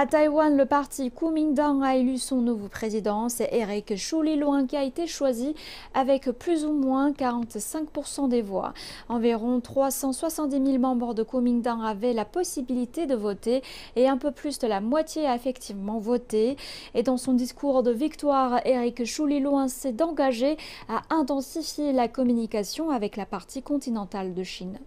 À Taïwan, le parti Kuomintang a élu son nouveau président. C'est Eric Chouliluan qui a été choisi avec plus ou moins 45% des voix. Environ 370 000 membres de Kuomintang avaient la possibilité de voter et un peu plus de la moitié a effectivement voté. Et dans son discours de victoire, Eric Chouliluan s'est engagé à intensifier la communication avec la partie continentale de Chine.